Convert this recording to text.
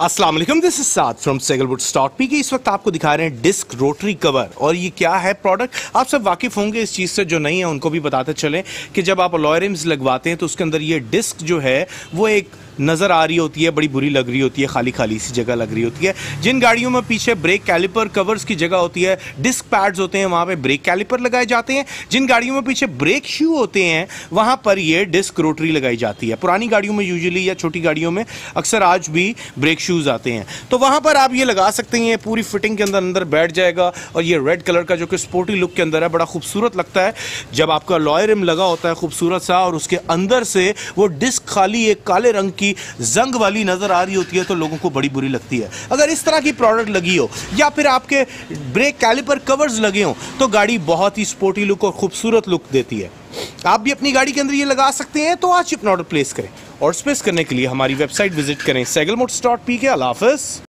अस्सलाम वालेकुम this is Saad from सेगलवुड स्टॉक पी के इस वक्त आपको दिखा रहे हैं डिस्क रोटरी कवर और ये क्या है प्रोडक्ट आप सब वाकिफ होंगे इस चीज़ से जो नहीं है, उनको भी बताते चलें कि जब आप लॉयरिम्स लगवाते हैं तो उसके अंदर ये डिस्क जो है, वो एक नज़र आ रही होती है, बड़ी बुरी लग रही होती है खाली खाली सी जगह लग रही होती है। जिन गाड़ियों में पीछे ब्रेक कैलिपर कवर्स की जगह होती है डिस्क पैड्स होते हैं, वहाँ पे ब्रेक कैलिपर लगाए जाते हैं। जिन गाड़ियों में पीछे ब्रेक शू होते हैं, वहाँ पर ये डिस्क रोटरी लगाई जाती है। पुरानी गाड़ियों में यूजली या छोटी गाड़ियों में अक्सर आज भी ब्रेक शूज़ आते हैं। तो वहाँ पर आप ये लगा सकते हैं पूरी फिटिंग के अंदर अंदर बैठ जाएगा और ये रेड कलर का जो कि स्पोर्टी लुक के अंदर है, बड़ा खूबसूरत लगता है। जब आपका लॉयर रिम लगा होता है खूबसूरत सा और उसके अंदर से वो डिस्क खाली एक काले रंग की जंग वाली नज़र आ रही होती है तो लोगों को बड़ी बुरी लगती है। अगर इस तरह की प्रोडक्ट लगी हो, या फिर आपके ब्रेक कैलिपर कवर्स लगे हों तो गाड़ी बहुत ही स्पोर्टी लुक और खूबसूरत लुक देती है। आप भी अपनी गाड़ी के अंदर ये लगा सकते हैं तो आज अपना ऑर्डर प्लेस करें और स्पेस करने के लिए हमारी वेबसाइट विज़िट करें सैगल मोट्स डॉट पी के अलाफिस